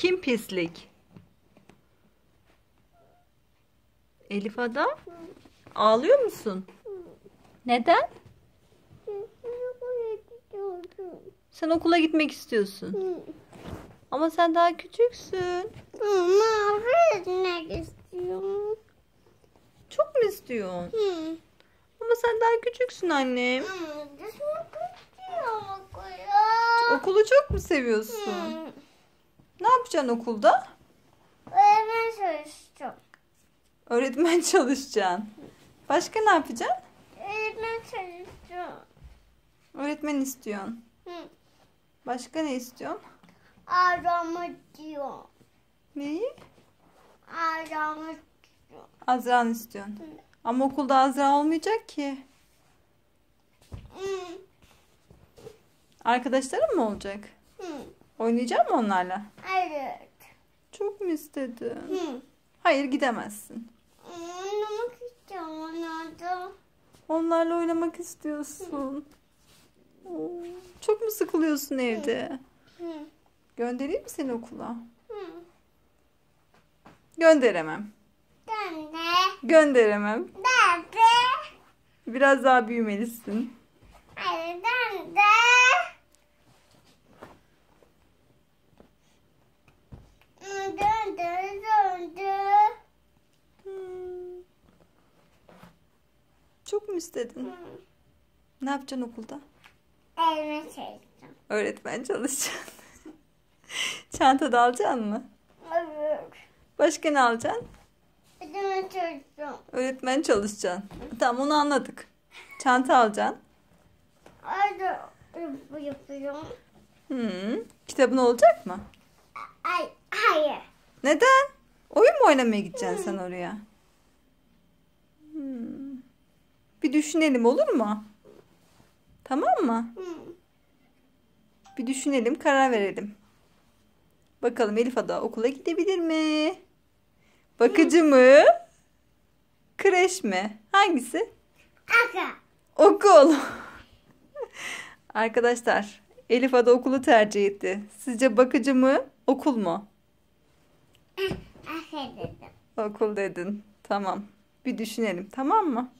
Kim pislik? Elif Ada? Ağlıyor musun? Neden? Sen okula gitmek istiyorsun. Ama sen daha küçüksün. Ama öğretmek istiyorum. Çok mu istiyorsun? Hı. Ama sen daha küçüksün annem. Gitmek okula. Okulu çok mu seviyorsun? Hı. Ne yapacaksın okulda? Öğretmen çalışacağım. Öğretmen çalışacaksın. Başka ne yapacaksın? Öğretmen çalışacağım. Öğretmen istiyorsun. Hı. Başka ne istiyorsun? Aramı diyor. Neyi? Aramı diyor. Azra'nı istiyorsun. Ama okulda Azra olmayacak ki. Hı. Arkadaşların mı olacak? Oynayacak mı onlarla? Evet. Çok mu istedin? Hı. Hayır gidemezsin. Oynamak istiyorum onlarda. Onlarla oynamak istiyorsun. Oo, Çok mu sıkılıyorsun evde? Hı. Göndereyim mi seni okula? Hı. Gönderemem. Ben de. Gönderemem. Ben de. Biraz daha büyümelisin. Hayır ben Çok mu istedin? Ne yapacaksın okulda? Elime çektim. Öğretmen çalışacaksın. Çanta da alacaksın mı? Evet. Başka ne alacaksın? Elime çektim. Öğretmen çalışacaksın. Tamam onu anladık. Çanta alacaksın. Bu yapıyorum. Hmm. Kitabın olacak mı? Ay, hayır. Neden? Oyun mu oynamaya gideceksin sen oraya? Hmm. Bir düşünelim olur mu? Tamam mı? Hı. Bir düşünelim, karar verelim. Bakalım Elif Ada okula gidebilir mi? Bakıcı mı? Kreş mi? Hangisi? Aka. Okul. Arkadaşlar, Elif Ada okulu tercih etti. Sizce bakıcı mı, okul mu? Aka dedim. Okul dedin. Tamam. Bir düşünelim, tamam mı?